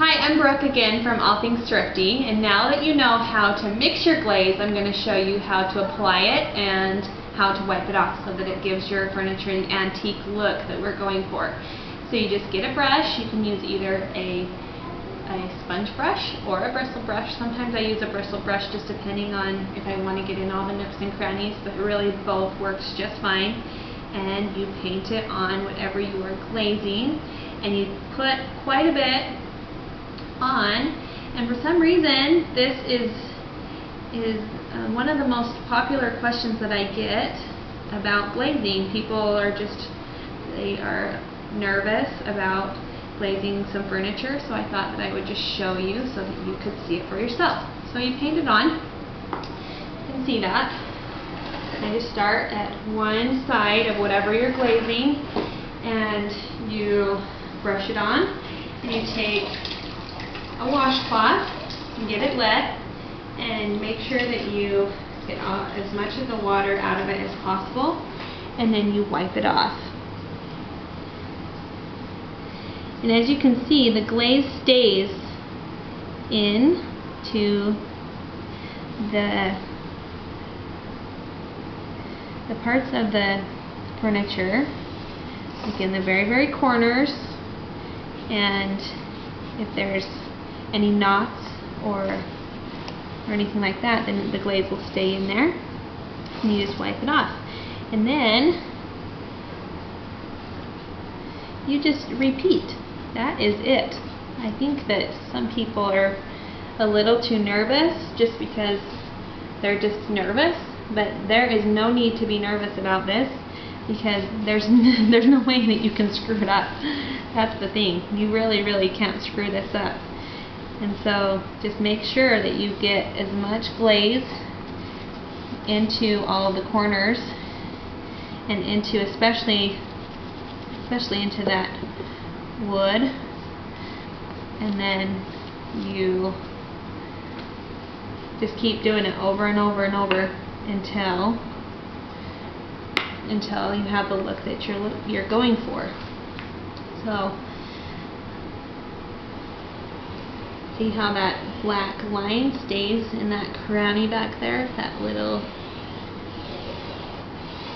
Hi, I'm Brooke again from All Things Thrifty, and now that you know how to mix your glaze, I'm going to show you how to apply it and how to wipe it off so that it gives your furniture an antique look that we're going for. So you just get a brush, you can use either a, a sponge brush or a bristle brush. Sometimes I use a bristle brush just depending on if I want to get in all the nooks and crannies, but really both works just fine. And you paint it on whatever you are glazing, and you put quite a bit and for some reason this is is uh, one of the most popular questions that I get about glazing. People are just they are nervous about glazing some furniture so I thought that I would just show you so that you could see it for yourself. So you paint it on. You can see that. And you start at one side of whatever you're glazing and you brush it on and you take a washcloth and get it wet and make sure that you get as much of the water out of it as possible and then you wipe it off. And as you can see the glaze stays in to the the parts of the furniture like in the very very corners and if there's any knots or or anything like that, then the glaze will stay in there. And you just wipe it off. And then you just repeat. That is it. I think that some people are a little too nervous just because they're just nervous, but there is no need to be nervous about this because there's there's no way that you can screw it up. That's the thing. You really, really can't screw this up. And so just make sure that you get as much glaze into all of the corners and into especially especially into that wood. And then you just keep doing it over and over and over until until you have the look that you're you're going for. So See how that black line stays in that cranny back there? That little,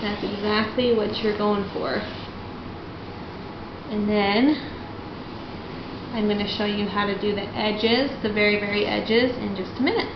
that's exactly what you're going for. And then I'm going to show you how to do the edges, the very, very edges in just a minute.